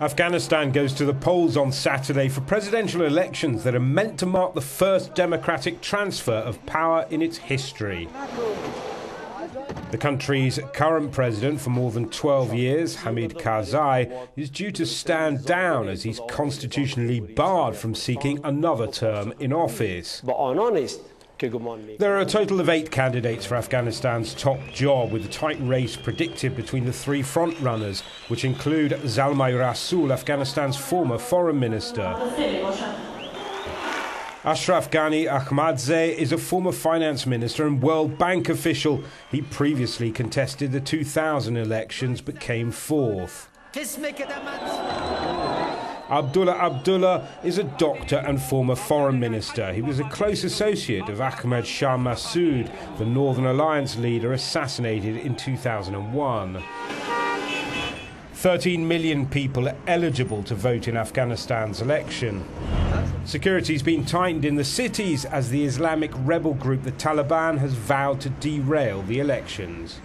Afghanistan goes to the polls on Saturday for presidential elections that are meant to mark the first democratic transfer of power in its history. The country's current president for more than 12 years, Hamid Karzai, is due to stand down as he's constitutionally barred from seeking another term in office. There are a total of eight candidates for Afghanistan's top job, with a tight race predicted between the three frontrunners, which include Zalmai Rassoul, Afghanistan's former foreign minister. Ashraf Ghani Ahmadzai is a former finance minister and World Bank official. He previously contested the 2000 elections but came fourth. Abdullah Abdullah is a doctor and former foreign minister. He was a close associate of Ahmad Shah Massoud, the Northern Alliance leader assassinated in 2001. 13 million people are eligible to vote in Afghanistan's election. Security's been tightened in the cities as the Islamic rebel group the Taliban has vowed to derail the elections.